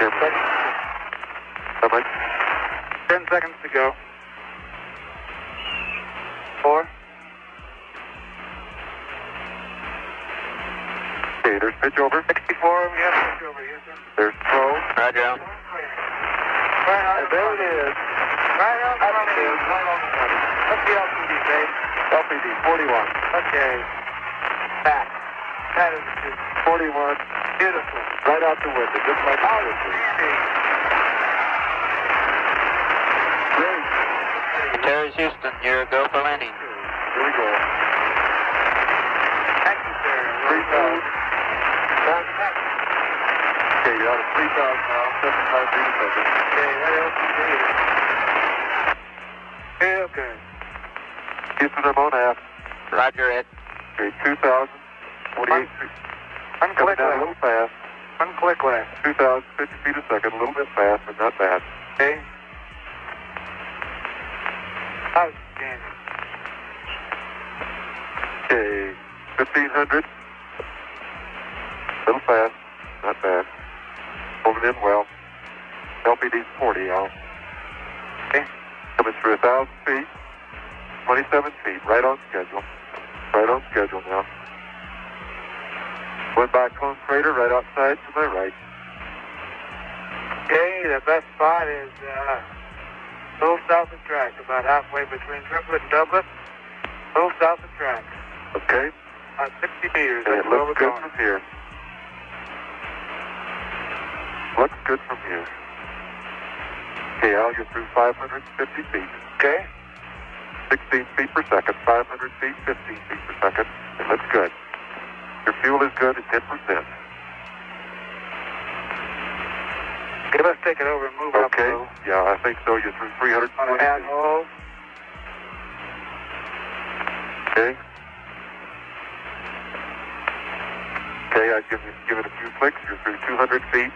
Ten seconds. How much? Ten seconds to go. Four. Okay, there's pitch over. 64, we have pitch over here, sir. There's throw. Roger. Right on And there it is. Right on the Up money. it is, right on the money. What's the LPD, babe? LPD, 41. Okay. Back. That is 41. beautiful. Right out the window, just like the picture. Outstanding. Great. Antares Houston, you're a go for landing. Here we go. Thank you, sir. 3,000. Okay, you're out of 3,000 now. 75 feet a second. Okay, that LPD. Okay, okay. Houston, I'm on app. Roger, Ed. Okay, 2,000. 48 feet. Coming down a little fast. Unclick left. 2,050 feet a second. A little bit fast, but not bad. Okay. Outstanding. Okay, 1,500. A Little fast, not bad. Holding in well. LPD's 40, Al. Okay. Coming through 1,000 feet. 27 feet, right on schedule. Right on schedule now. Went by Cone Crater right outside to my right. Okay, the best spot is uh, a little south of track, about halfway between triplet and doublet. A little south of track. Okay? About 60 meters. And That's it looks good going. from here. Looks good from here. Okay, Al, you're through 550 feet. Okay. 16 feet per second, 500 feet, 15 feet per second. It looks good. Your fuel is good at 10%. Okay, let's take it over and move up a Okay? Yeah, I think so. You're through 320 On a feet. Okay? Okay, I give, give it a few clicks. You're through 200 feet.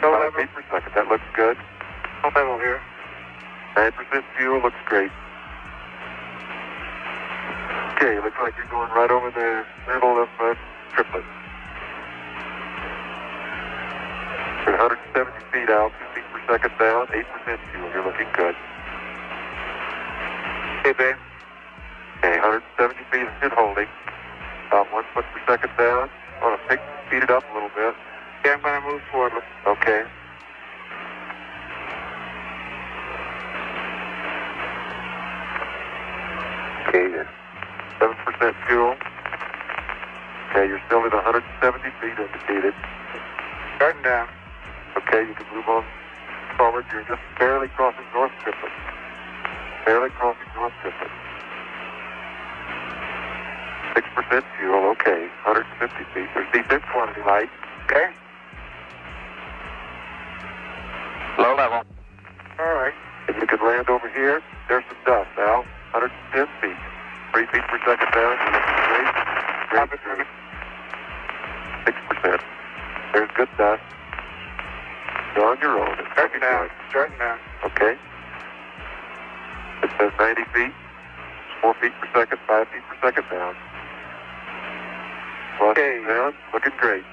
Go 5 level. feet per second. That looks good. No level here. 9% fuel looks great. Okay, looks like you're going right over the middle of uh, triplet. You're 170 feet out, 2 feet per second down, 8% fuel. You're looking good. Okay, babe. Okay, 170 feet and holding. About 1 foot per second down. Want to pick, speed it up a little bit. Okay, I'm going to move forward. Okay. Okay, you're 7% fuel. Okay, you're still at 170 feet indicated. Starting down. Okay, you can move on forward. You're just barely crossing North Triplet. Barely crossing North Triplet. 6% fuel, okay. 150 feet. There's descent quantity light. Okay. Low level. All right. And you can land over here. There's some dust, Al. 110 feet. 3 feet per second down. You're great. Great, great. 6%. There's good dust. You're on your own. It's Starting looking down. Starting down. Okay. It says 90 feet, 4 feet per second, 5 feet per second down. Plus Okay. down, looking great.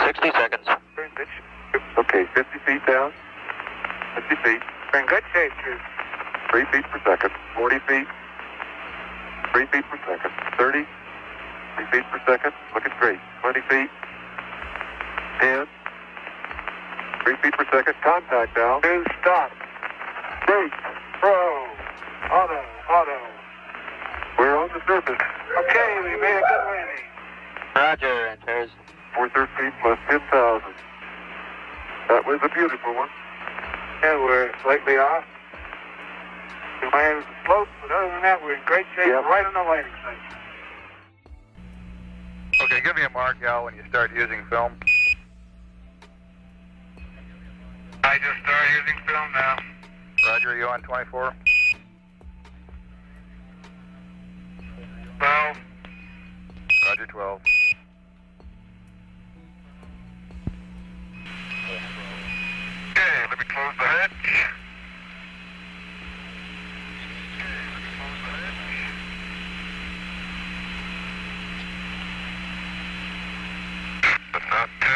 60 seconds. We're in good shape. Okay, 50 feet down, 50 feet, We're in good shape, Drew. 3 feet per second, 40 feet, 3 feet per second, 30, 3 feet per second, looking great. 20 feet, 10, 3 feet per second, contact now. Two, stop. Great. Pro. Auto. Auto. We're on the surface. Okay, we made a good landing. Roger, and Terry's 413 plus 10,000. That was a beautiful one. And we're slightly off. We landed slope, but other than that, we're in great shape. Yep. Right on the landing site. Okay, give me a mark, Al, when you start using film. I just started using film now. Roger, are you on 24?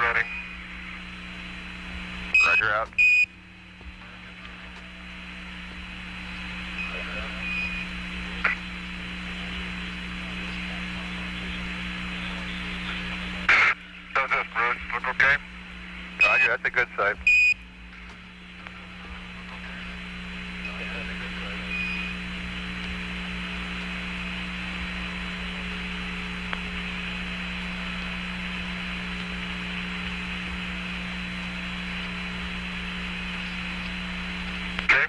running. Roger out. That's a good site. Okay.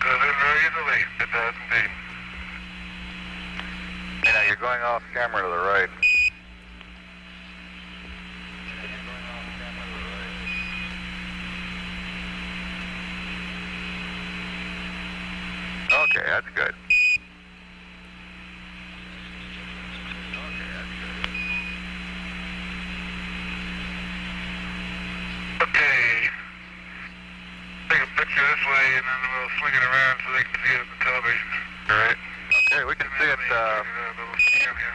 Goes in very easily. It does indeed. You know, you're going off camera to the right. Okay, that's good. Okay. Take a picture this way and then we'll swing it around so they can see it on the television. All right. Okay, we can see it. Uh, little scan here.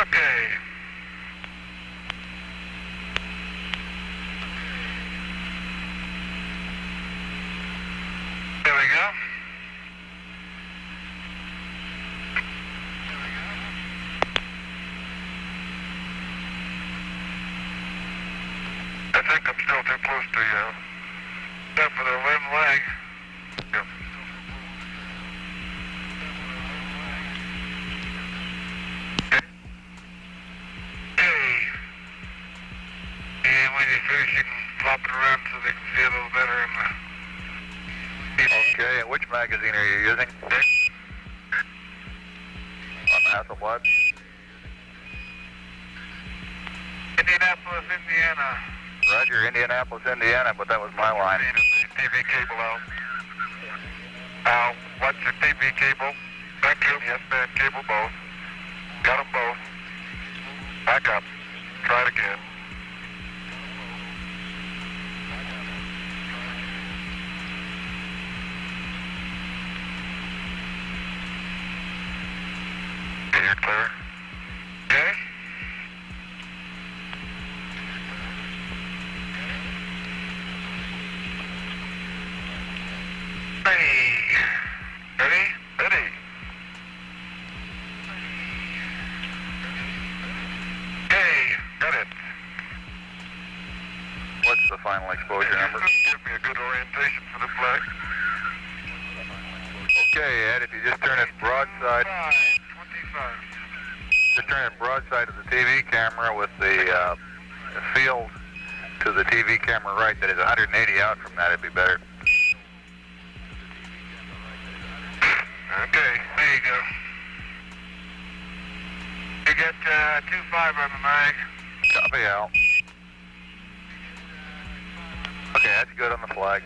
Okay. There we go. I think I'm still too close to you. Except for the one leg. Yep. Okay. And when you finish, you can flop it around so they can see a little better in the... okay, and which magazine are you using? On Hasselblad? Indianapolis, Indiana. Roger, Indianapolis, Indiana, but that was my line. TV cable out. Uh, what's your TV cable? Thank you. Yes, man, cable both. Got them both. Back up. Try it again. Clear. Exposure number? Give me a good orientation for the flag. Okay, Ed, if you just turn it broadside, Five, 25. just turn it broadside to the TV camera with the uh, field to the TV camera right, that is 180 out from that, it'd be better. Okay, there you go. You got uh, two five on the mag. Copy, Al. Okay, that's good on the flag.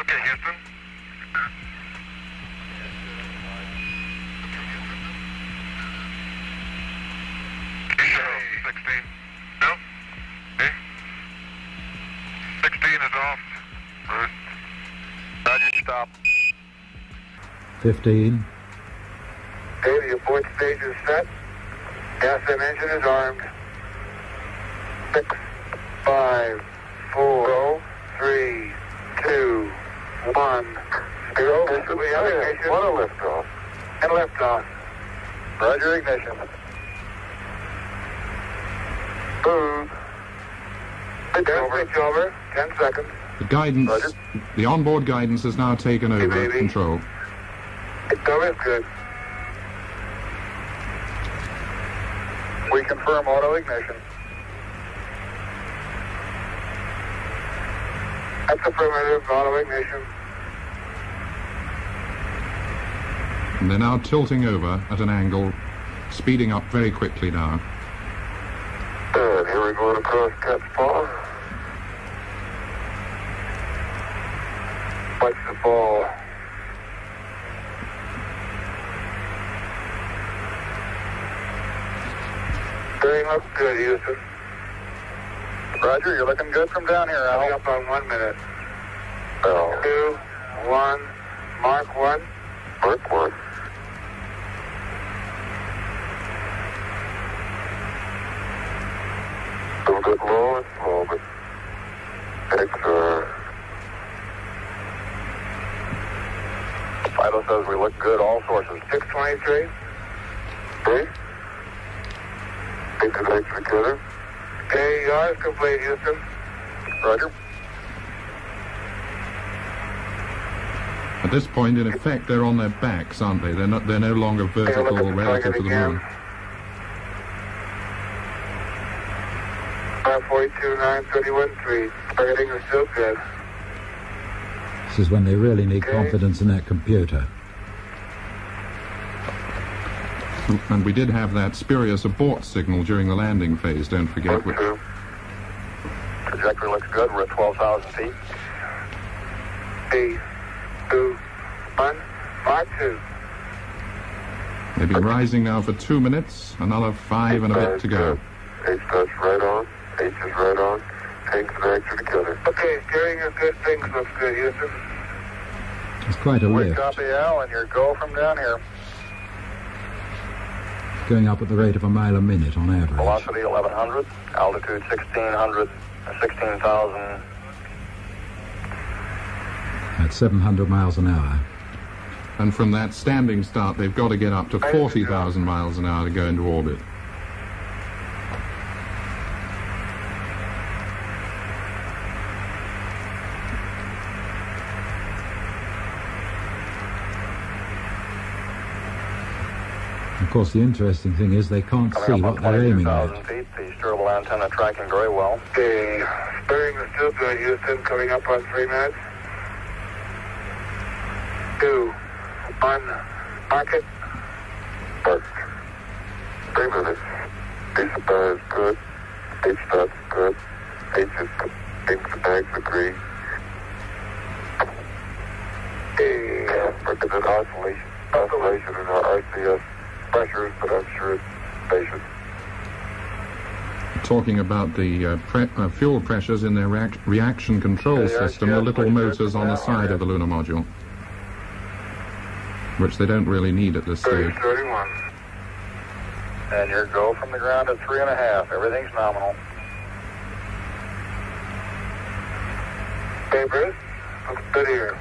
Okay, Houston. Okay, 16. No? Okay. 16 is off. Bruce. Roger, stop. 15, Okay, the abort stage is set. Gas and engine is armed. Six, five, four, three, two, one, zero. This will be our ignition. What a liftoff. And liftoff. Roger ignition. Boom. Gas switch over. Ten seconds. the guidance, Roger. the onboard guidance has now taken over baby. control. Go is good. We confirm auto ignition. That's affirmative. Auto ignition. And they're now tilting over at an angle, speeding up very quickly now. And here we're going across Cat's Paw. Watch the ball. Steering looks good, Houston. Roger, you're looking good from down here, Coming Al. up on one minute. Al. Two, one, mark one. Mark one. Still good low and slow, but X are Vital says we look good, all sources. 623. three. Eight the together. Okay, yours complete, Houston. Roger. At this point, in effect, they're on their backs, aren't they? They're not. They're no longer Take a look vertical at relative to the again. moon. 542, 931, 3. Targeting is still good. This is when they really need Okay. confidence in that computer. And we did have that spurious abort signal during the landing phase. Don't forget. Mark Which. Trajectory looks good. We're at 12,000 feet. Three, two, one, mark two. they've been rising now for two minutes. Another five and a bit to go. H starts right on. H is right on. Tanks and X are together. Okay, steering is good. Things look good, Houston. It's quite a We lift, copy, Al, and your go from down here. Going up at the rate of a mile a minute on average. Velocity 1100, altitude 1600, 16,000. At 700 miles an hour. And from that standing start, they've got to get up to 40,000 miles an hour to go into orbit. Of course, the interesting thing is they can't see Coming up what they're aiming at. feet. The steerable antenna tracking very well. Okay, steering is still good, Houston. Coming up on three minutes. Two, one, mark it. Mark. Three minutes. H bar is good. H starts good. H is good. H and X agree. Okay, Looking at oscillation, oscillation in our RCS pressures, but I'm sure it's patient. Talking about the uh, pre- uh, fuel pressures in their react- reaction control Yeah, system, yeah, the little motors on the side yeah. of the lunar module, which they don't really need at this thirty, stage. thirty-one. And your go from the ground at three and a half. Everything's nominal. Okay, Bruce. Looks good here.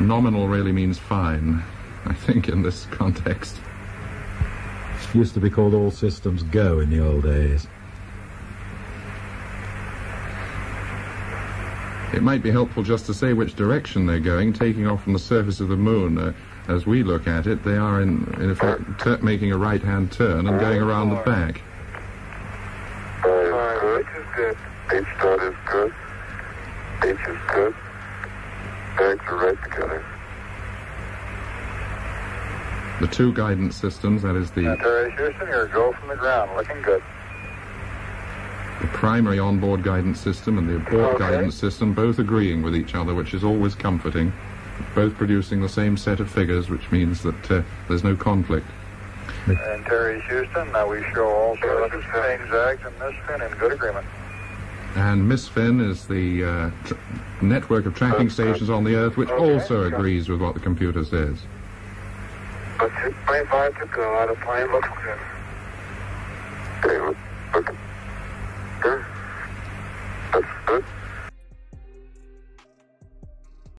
Nominal really means fine, I think, in this context. Used to be called all systems go in the old days. It might be helpful just to say which direction they're going, taking off from the surface of the moon. Uh, as we look at it, they are in, in effect tur making a right-hand turn and going around the back. Bar is Alright, good. which is good. H start is good. H is good. X are right together. The two guidance systems, that is the, Antares Houston, your go from the ground. Looking good. the primary onboard guidance system and the abort Okay. guidance system, both agreeing with each other, which is always comforting. Both producing the same set of figures, which means that uh, there's no conflict. Antares Houston, now we show all sources, main zags and MSFN in good agreement. And MSFN is the uh, tr- network of tracking stations on the Earth, which Okay. also agrees with what the computer says. But 6.5 to go. Out of plane looks good. Okay, look, look